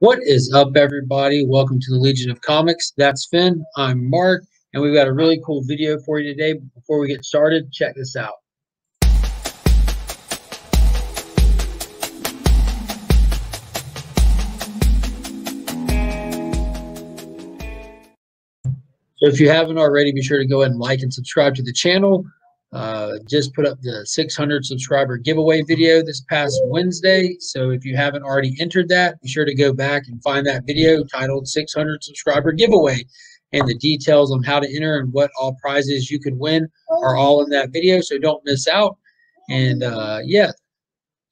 What is up, everybody? Welcome to the Legion of Comics. That's Finn. I'm Mark, and we've got a really cool video for you today. Before we get started, check this out. So if you haven't already, be sure to go ahead and like and subscribe to the channel. Uh, just put up the 600 subscriber giveaway video this past Wednesday. So if you haven't already entered that, be sure to go back and find that video titled 600 subscriber giveaway. And the details on how to enter and what all prizes you can win are all in that video. So don't miss out. And uh, yeah.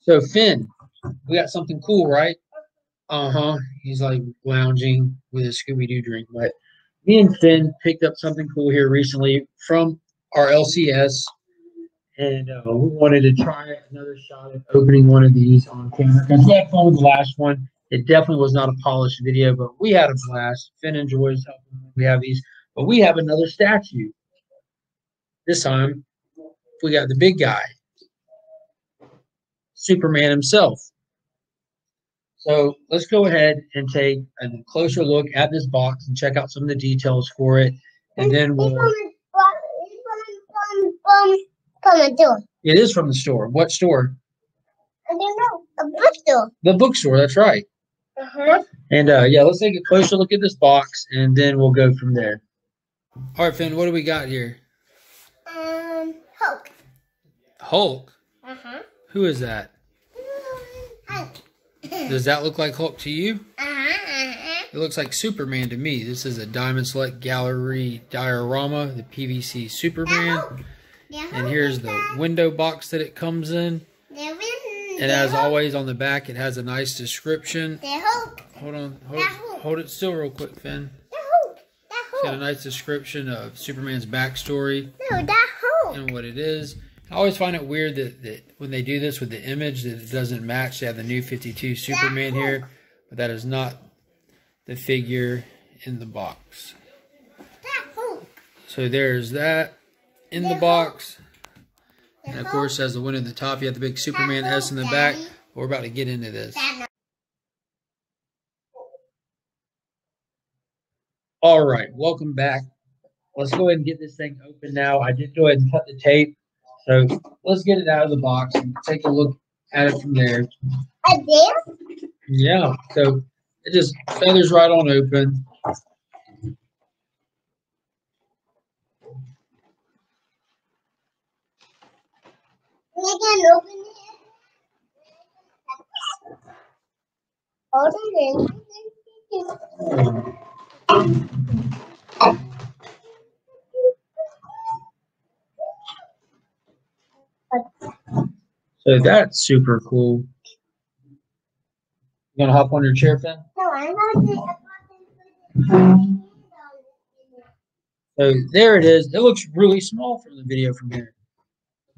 So Finn, we got something cool, right? Uh huh. He's like lounging with a Scooby Doo drink. But me and Finn picked up something cool here recently from our LCS, and uh, we wanted to try another shot at opening one of these on camera because we had fun with the last one. It definitely was not a polished video, but we had a blast. Finn enjoys helping. We have these, but we have another statue. This time, we got the big guy, Superman himself. So let's go ahead and take a closer look at this box and check out some of the details for it, and then we'll from from the store. It is from the store. What store? I don't know. A bookstore. The bookstore. That's right. Uh huh. And uh, yeah, let's take a closer look at this box, and then we'll go from there. All right, Finn. What do we got here? Um, Hulk. Hulk. Uh huh. Who is that? Hulk. Does that look like Hulk to you? Uh huh. Uh-huh. It looks like Superman to me. This is a Diamond Select Gallery diorama, the PVC Superman. And here's the window box that it comes in. And as always on the back, it has a nice description. Hold on, hold, hold it still real quick, Finn. The Hulk. That It's got a nice description of Superman's backstory No, that Hulk. and what it is. I always find it weird that, that when they do this with the image that it doesn't match. They have the new 52 Superman here, but that is not the figure in the box. So there's that in the The box. And of course, as the one at the top, you have the big Superman S in the back. We're about to get into this. All right, welcome back. Let's go ahead and get this thing open now. I did go ahead and cut the tape. So let's get it out of the box and take a look at it from there. a there. Yeah, so it just feathers right on open. We can open it. Hold it. So that's super cool. You gonna hop on your chair, Finn? No, I'm not So there it is. It looks really small from the video from here.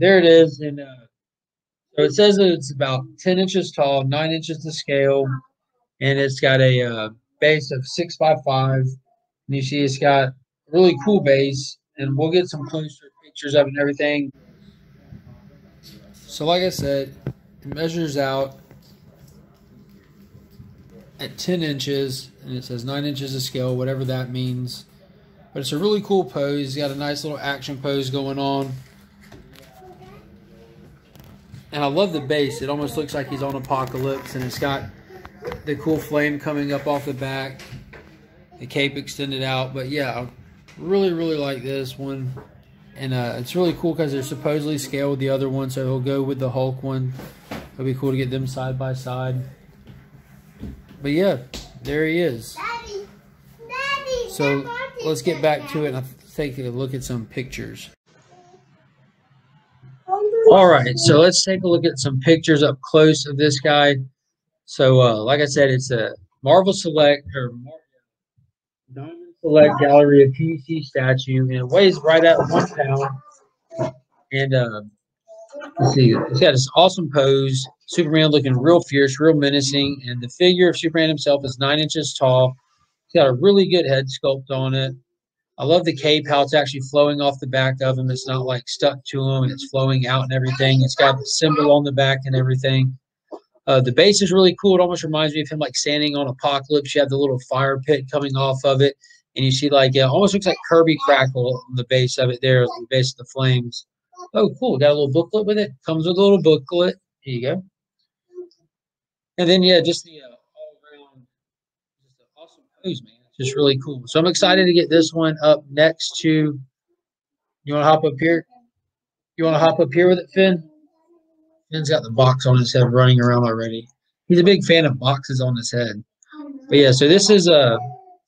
There it is, and uh, so it says that it's about ten inches tall, nine inches to scale, and it's got a uh, base of six by five. And you see, it's got a really cool base, and we'll get some closer pictures of it and everything. So, like I said, it measures out at ten inches, and it says nine inches to scale, whatever that means. But it's a really cool pose. He's got a nice little action pose going on. And I love the base. It almost looks like he's on Apokolips. And it's got the cool flame coming up off the back. The cape extended out. But yeah, I really, really like this one. And uh, it's really cool because they're supposedly scaled with the other one. So he'll go with the Hulk one. It'll be cool to get them side by side. But yeah, there he is. Daddy, Daddy. So let's get back to it and take a look at some pictures. All right, so let's take a look at some pictures up close of this guy. So, uh, like I said, it's a Marvel Select or Mar- Diamond Select Gallery of PVC statue, and it weighs right at one pound. And uh, let's see, it's got this awesome pose. Superman looking real fierce, real menacing, and the figure of Superman himself is nine inches tall. He's got a really good head sculpt on it. I love the cape, how it's actually flowing off the back of him. It's not like stuck to him and it's flowing out and everything. It's got the symbol on the back and everything. Uh, the base is really cool. It almost reminds me of him like standing on Apokolips. You have the little fire pit coming off of it, and you see like it almost looks like Kirby Krackle on the base of it there, the base of the flames. Oh, cool! Got a little booklet with it. Comes with a little booklet. Here you go. And then yeah, just the uh, all around, just awesome pose, man. Just really cool. So I'm excited to get this one up next to. You want to hop up here? You want to hop up here with it, Finn? Finn's got the box on his head running around already. He's a big fan of boxes on his head. But yeah, so this is a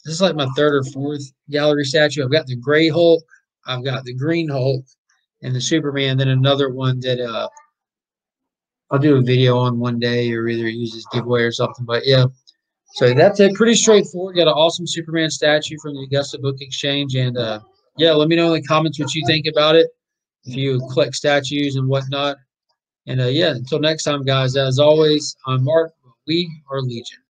this is like my third or fourth gallery statue. I've got the gray Hulk, I've got the green Hulk, and the Superman. Then another one that uh I'll do a video on one day or either use this giveaway or something. But yeah, so that's it. Pretty straightforward. Got an awesome Superman statue from the Augusta Book Exchange, and uh yeah, let me know in the comments what you think about it. If you collect statues and whatnot. And uh, yeah, until next time, guys, as always, I'm Mark. We are Legion.